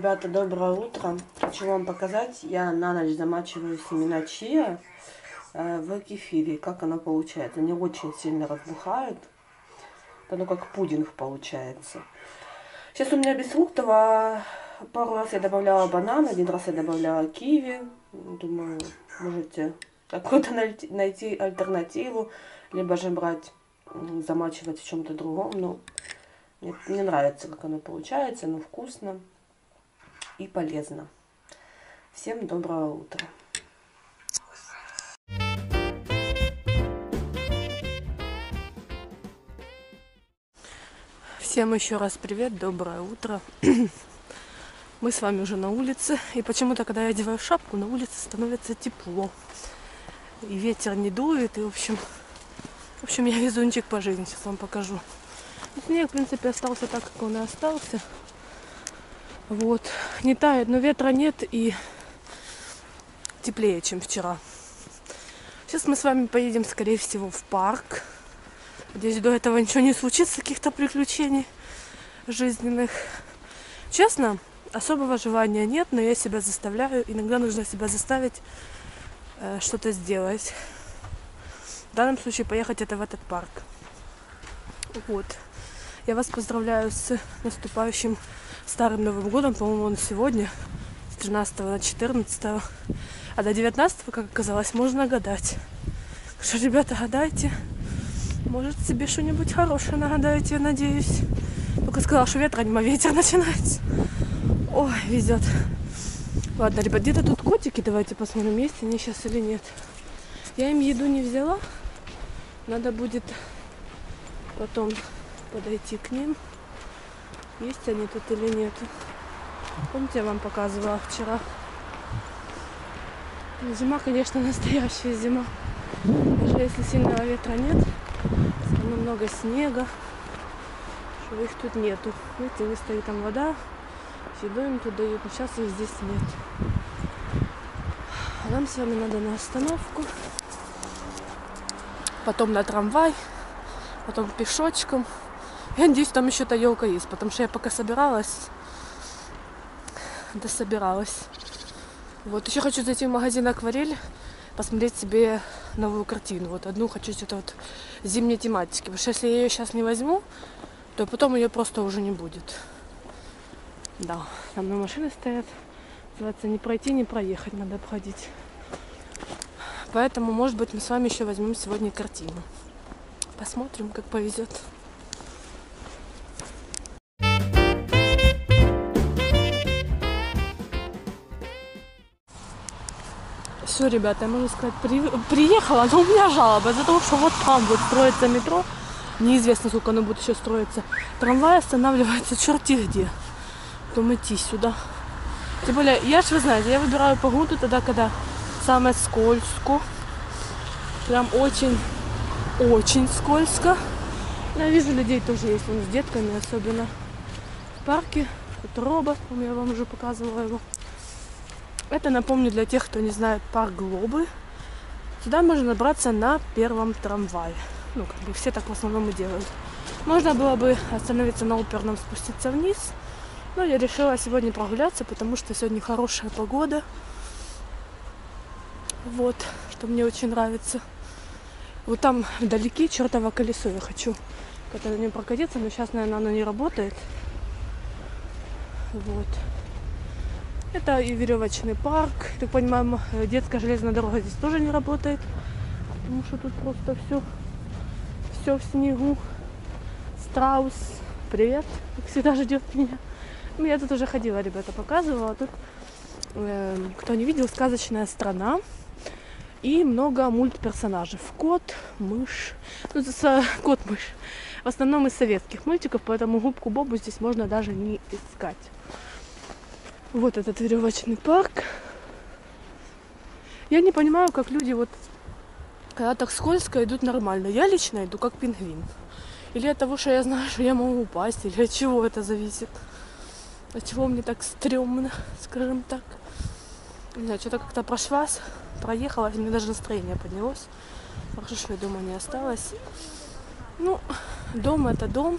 Ребята, доброе утро. Хочу вам показать. Я на ночь замачиваю семена чия э, в кефире. Как оно получается. Они очень сильно разбухают. Оно как пудинг получается. Сейчас у меня без фруктов, а пару раз я добавляла банан, один раз я добавляла киви. Думаю, можете какую-то найти альтернативу, либо же брать, замачивать в чем-то другом. Ну, мне, мне нравится, как оно получается, оно вкусно и полезно. Всем доброго утра! Всем еще раз привет, доброе утро. Мы с вами уже на улице. И почему-то, когда я одеваю шапку, на улице становится тепло. И ветер не дует. И, в общем, в общем, я везунчик по жизни. Сейчас вам покажу. Снег, в принципе, остался так, как он и остался. Вот. Не тает, но ветра нет и теплее, чем вчера. Сейчас мы с вами поедем, скорее всего, в парк. Надеюсь, до этого ничего не случится, каких-то приключений жизненных. Честно, особого желания нет, но я себя заставляю. Иногда нужно себя заставить э, что-то сделать. В данном случае поехать это в этот парк. Вот. Я вас поздравляю с наступающим Старым Новым годом. По-моему, он сегодня, с 13 на 14. А до 19, как оказалось, можно гадать. Что, ребята, гадайте. Может, себе что-нибудь хорошее нагадаете, я надеюсь. Только сказала, что ветра нема, ветер начинается. Ой, везет. Ладно, ребят, где-то тут котики. Давайте посмотрим, есть они сейчас или нет. Я им еду не взяла. Надо будет потом подойти к ним. Есть они тут или нет. Помните, я вам показывала вчера. Зима, конечно, настоящая зима. Даже если сильного ветра нет, равно много снега, что их тут нету. Видите, не стоит там вода, еду им тут дают, но сейчас их здесь нет. А нам с вами надо на остановку, потом на трамвай, потом пешочком. Я надеюсь, там еще та елка есть, потому что я пока собиралась, да собиралась. Вот, еще хочу зайти в магазин Акварель, посмотреть себе новую картину. Вот одну хочу что-то вот зимней тематики. Потому что если я ее сейчас не возьму, то потом ее просто уже не будет. Да, там на машины стоят. Называется, не пройти, не проехать, надо обходить. Поэтому, может быть, мы с вами еще возьмем сегодня картину. Посмотрим, как повезет. Все, ребята, я могу сказать, при, приехала, но у меня жалоба из-за того, что вот там вот строится метро. Неизвестно, сколько оно будет еще строиться. Трамвай останавливается черти где. Потом идти сюда. Тем более, я же вы знаете, я выбираю погоду тогда, когда самое скользко. Прям очень, очень скользко. Я вижу людей тоже есть, он с детками особенно. В парке. Это робот, я вам уже показывала его. Это, напомню, для тех, кто не знает, парк Глобы. Сюда можно набраться на первом трамвае. Ну, как бы все так в основном и делают. Можно было бы остановиться на оперном, спуститься вниз. Но я решила сегодня прогуляться, потому что сегодня хорошая погода. Вот, что мне очень нравится. Вот там вдалеке чертово колесо я хочу как-то на нем прокатиться, но сейчас, наверное, оно не работает. Вот. Это и веревочный парк. Так понимаю, детская железная дорога здесь тоже не работает. Потому что тут просто все, все в снегу. Страус, привет, как всегда ждет меня. Ну, я тут уже ходила, ребята, показывала. Тут, э, кто не видел, сказочная страна. И много мультперсонажей. Кот, мышь. Ну, это кот, мышь. В основном из советских мультиков, поэтому губку Бобу здесь можно даже не искать. Вот этот веревочный парк. Я не понимаю, как люди вот, когда так скользко, идут нормально. Я лично иду как пингвин. Или от того, что я знаю, что я могу упасть, или от чего это зависит. От чего мне так стрёмно, скажем так. Не знаю, что-то как-то прошлась, проехала, и мне даже настроение поднялось. Хорошо, что я дома не осталась. Ну, дом это дом.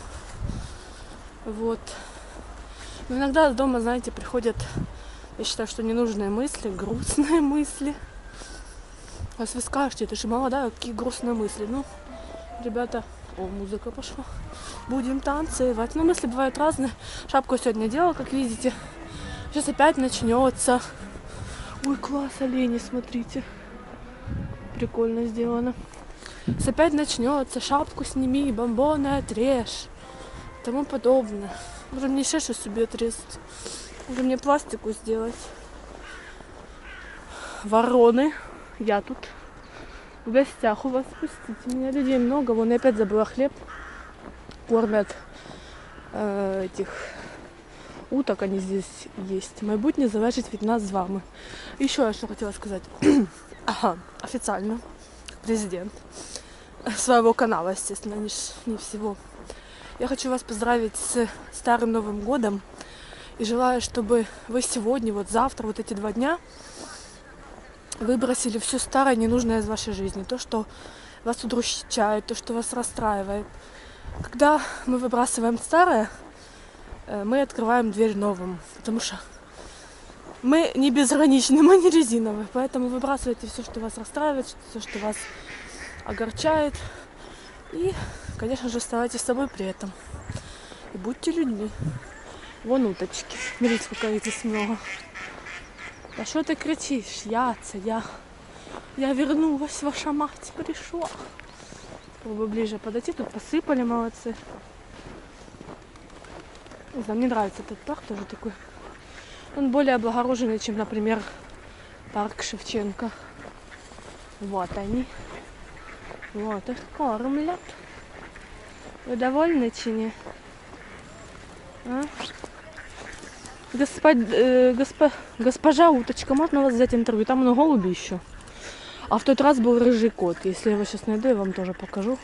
Вот. Но иногда дома, знаете, приходят, я считаю, что ненужные мысли, грустные мысли. А вы скажете, ты же молодая, какие грустные мысли. Ну, ребята, о, музыка пошла. Будем танцевать. Ну, мысли бывают разные. Шапку сегодня делала, как видите. Сейчас опять начнется. Ой, класс, олени, смотрите. Прикольно сделано. Сейчас опять начнется. Шапку сними, бомбоны отрежь. Тому подобное. Може мне еще что себе отрезать. Може мне пластику сделать. Вороны. Я тут в гостях у вас. Пустите меня. Людей много. Вон я опять забыла хлеб. Кормят э, этих уток они здесь есть. Майбутнє залежить від нас з вами. І що я що хотіла сказати? ага, официально президент своего канала, естественно, не, не всего. Я хочу вас поздравить с Старым Новым Годом и желаю, чтобы вы сегодня, вот завтра, вот эти два дня выбросили все старое, ненужное из вашей жизни. То, что вас удручает, то, что вас расстраивает. Когда мы выбрасываем старое, Э, мы открываем дверь новым, потому что мы не безграничны, мы не резиновые, поэтому выбрасывайте все, что вас расстраивает, все, что вас огорчает. И, конечно же, оставайтесь с собой при этом. И будьте людьми. Вон уточки. Смотрите, сколько их здесь много. А что ты кричишь? Яца, я... Я вернулась, ваша мать пришла. Чтобы ближе подойти, тут посыпали, молодцы. Не знаю, мне нравится этот парк тоже такой. Он более облагороженный, чем, например, парк Шевченко. Вот они. Вот их кормлят. Вы довольны, чи А? Господ, э, госпо, госпожа уточка, можно вас взять интервью? Там на голуби еще. А в тот раз был рыжий кот. Если я его сейчас найду, я вам тоже покажу.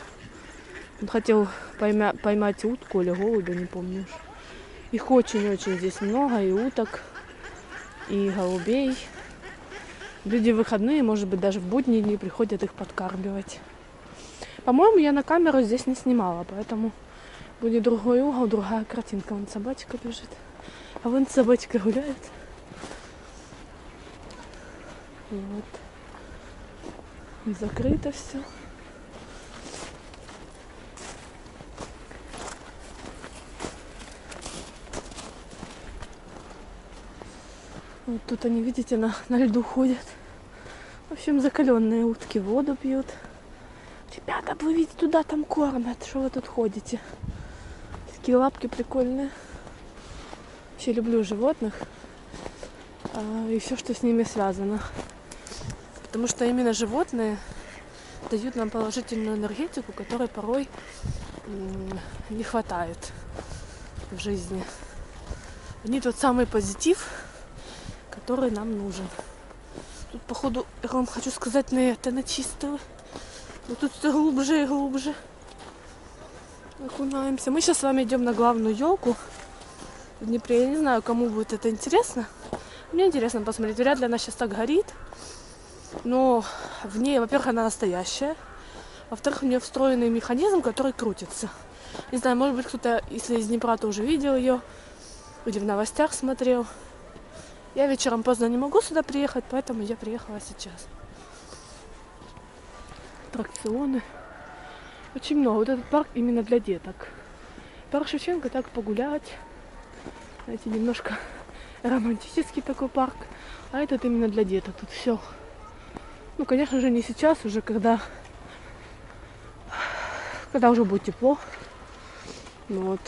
Он хотел пойма, поймать утку или голубя, не помню. Их очень-очень здесь много, и уток, и голубей. Люди в выходные, может быть, даже в будние дни приходят их подкармливать. По-моему, я на камеру здесь не снимала, поэтому будет другой угол, другая картинка. Вон собачка бежит, а вон собачка гуляет. Вот. Закрыто все. Вот тут они, видите, на, на льду ходят. В общем, закаленные утки воду пьют. Ребята, плывите туда, там кормят. Что вы тут ходите? Такие лапки прикольные. Вообще люблю животных. А, и все, что с ними связано. Потому что именно животные дают нам положительную энергетику, которой порой не хватает в жизни. Они тот самый позитив, который нам нужен. Тут, походу, я вам хочу сказать, на это начистила. Но тут все глубже и глубже. Окунаемся. Мы сейчас с вами идем на главную елку в Днепре. Я не знаю, кому будет это интересно. Мне интересно посмотреть. Вряд ли она сейчас так горит. Но в ней, во-первых, она настоящая. Во-вторых, у нее встроенный механизм, который крутится. Не знаю, может быть, кто-то, если из Днепра, то уже видел ее. Или в новостях смотрел. Я вечером поздно не могу сюда приехать, поэтому я приехала сейчас. Аттракционы. Очень много. Вот этот парк именно для деток. Парк Шевченко так погулять. Знаете, немножко романтический такой парк. А этот именно для деток. Тут все. Ну, конечно же, не сейчас, уже когда когда уже будет тепло. Ну вот.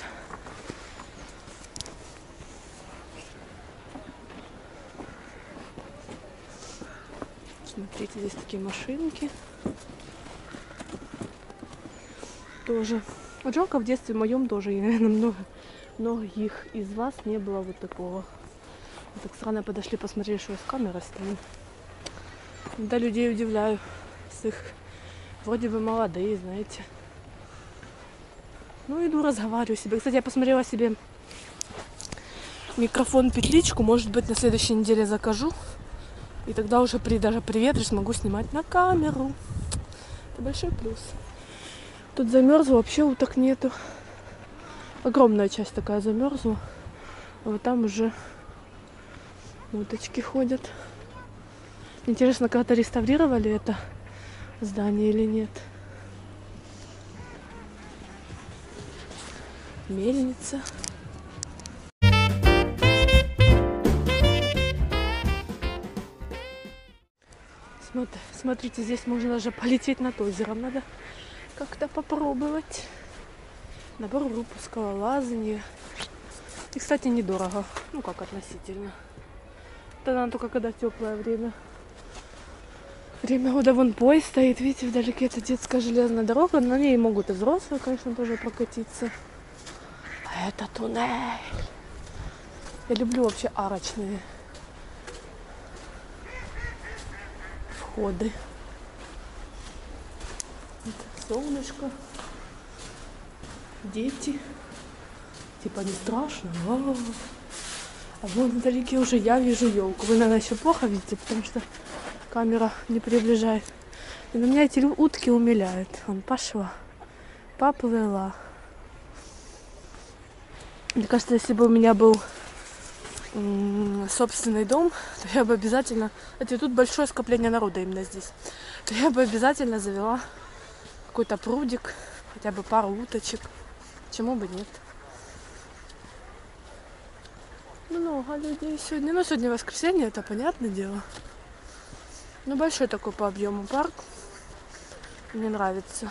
Смотрите, здесь такие машинки. Тоже. Вот жалко в детстве моем тоже, и, наверное, много, многих из вас не было вот такого. Вот так странно подошли, посмотрели, что с камерой стоит. Да, людей удивляю. С их вроде бы молодые, знаете. Ну, иду разговариваю себе. Кстати, я посмотрела себе микрофон петличку. Может быть, на следующей неделе закажу. И тогда уже при, даже при ветре смогу снимать на камеру. Это большой плюс. Тут замерзло, вообще уток нету. Огромная часть такая замерзла. вот там уже уточки ходят. Интересно, когда-то реставрировали это здание или нет. Мельница. Смотри, смотрите, здесь можно даже полететь над озером. Надо как-то попробовать. Набор групп скалолазания. И, кстати, недорого. Ну, как относительно. Тогда надо только когда теплое время. Время года вон поезд стоит. Видите, вдалеке это детская железная дорога. На ней могут и взрослые, конечно, тоже прокатиться. А это туннель. Я люблю вообще арочные входы. Это солнышко. Дети. Типа не страшно. А, а вон вдалеке уже я вижу елку. Вы, наверное, еще плохо видите, потому что камера не приближает. И на меня эти утки умиляют. Он пошла. Поплыла. Мне кажется, если бы у меня был собственный дом, то я бы обязательно... Кстати, тут большое скопление народа именно здесь. То я бы обязательно завела какой-то прудик, хотя бы пару уточек. Почему бы нет? Много людей сегодня. Ну, сегодня воскресенье, это понятное дело. Ну, большой такой по объему парк. Мне нравится.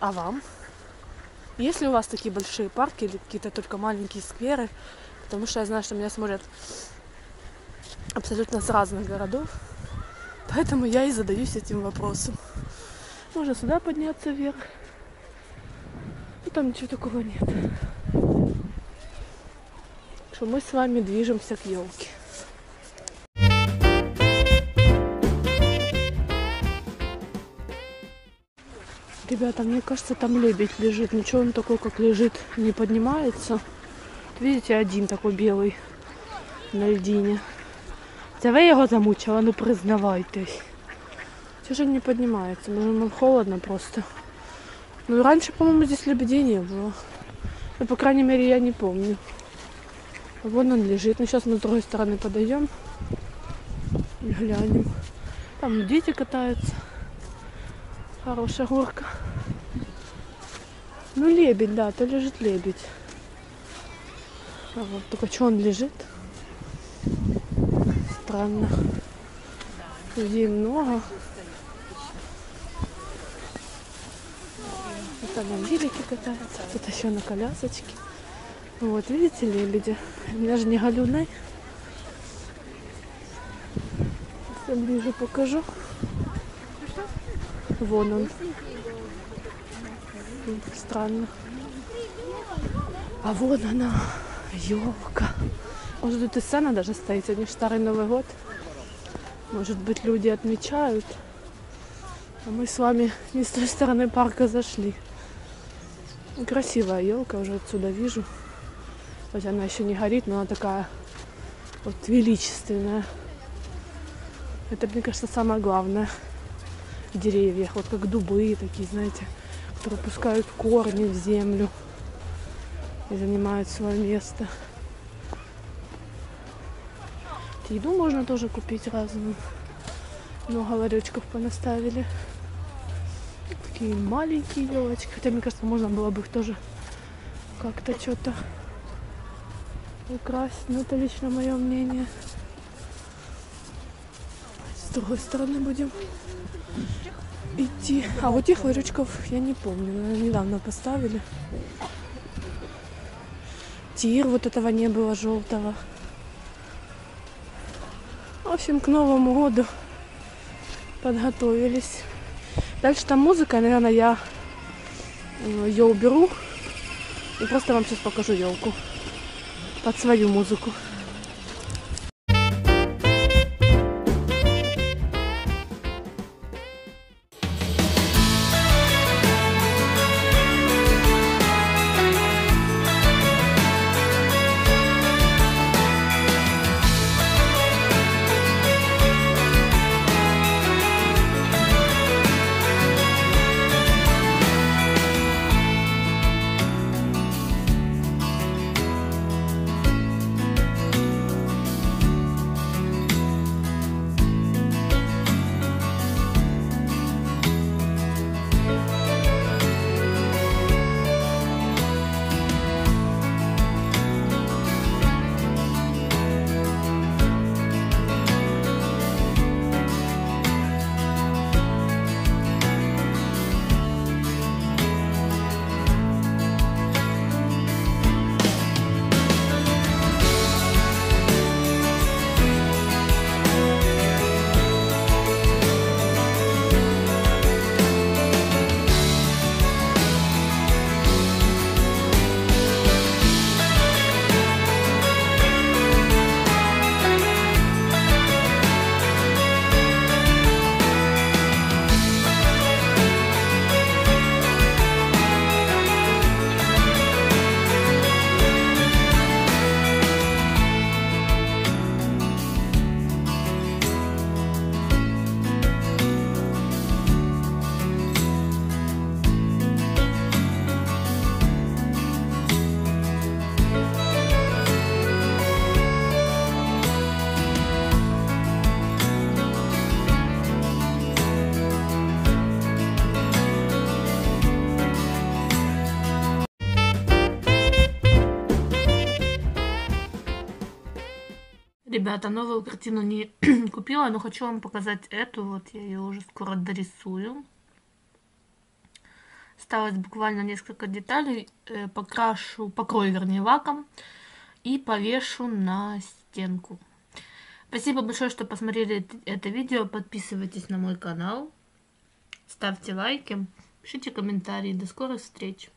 А вам? Есть ли у вас такие большие парки или какие-то только маленькие скверы? Потому что я знаю, что меня смотрят абсолютно с разных городов. Поэтому я и задаюсь этим вопросом. Можно сюда подняться вверх. И там ничего такого нет. Что мы с вами движемся к елке. Ребята, мне кажется, там лебедь лежит. Ничего он такой, как лежит, не поднимается. Видите, один такой белый на льдине. Це ви його замучила, ну признавайтесь. Же не поднимается? Может, ему холодно просто. Ну, раньше, по-моему, здесь лебедей не было. Ну, по крайней мере, я не помню. Вон он лежит. Ну, сейчас мы с другой стороны подойдем. Глянем. Там дети катаются. Хорошая горка. Ну, лебедь, да, то лежит лебедь. А вот, только что он лежит? Странно. Людей много. Это на велике катается, тут еще на колясочке. Вот, видите лебедя? У меня же не галюны. Сейчас ближе покажу. Вон он. Странно. А вот она, елка. Может тут и сцена даже стоит. Сегодня Старый Новый год. Может быть люди отмечают. А мы с вами не с той стороны парка зашли. Красивая елка, уже отсюда вижу. Хотя она еще не горит, но она такая вот величественная. Это, мне кажется, самое главное в деревьях. Вот как дубы такие, знаете, которые пускают корни в землю и занимают свое место. Еду можно тоже купить разную. Много ларечков понаставили. Такие маленькие елочки. Хотя, мне кажется, можно было бы их тоже как-то что-то украсть. Но это лично мое мнение. С другой стороны будем идти. А вот этих ларечков я не помню. Наверное, недавно поставили. Тир вот этого не было желтого. В общем, к Новому году подготовились. Дальше там музыка, наверное, я ее уберу. И просто вам сейчас покажу елку под свою музыку. Ребята, новую картину не купила, но хочу вам показать эту. Вот я ее уже скоро дорисую. Осталось буквально несколько деталей. Э, покрашу, покрою, вернее, лаком и повешу на стенку. Спасибо большое, что посмотрели это видео. Подписывайтесь на мой канал. Ставьте лайки, пишите комментарии. До скорых встреч!